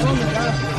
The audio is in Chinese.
我怎么没？